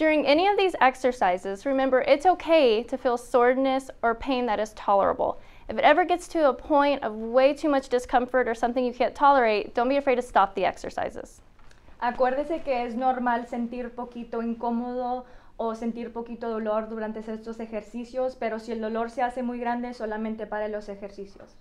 During any of these exercises, remember it's okay to feel soreness or pain that is tolerable. If it ever gets to a point of way too much discomfort or something you can't tolerate, don't be afraid to stop the exercises. Acuérdese que es normal sentir poquito incómodo o sentir poquito dolor durante estos ejercicios, pero si el dolor se hace muy grande, solamente para los ejercicios.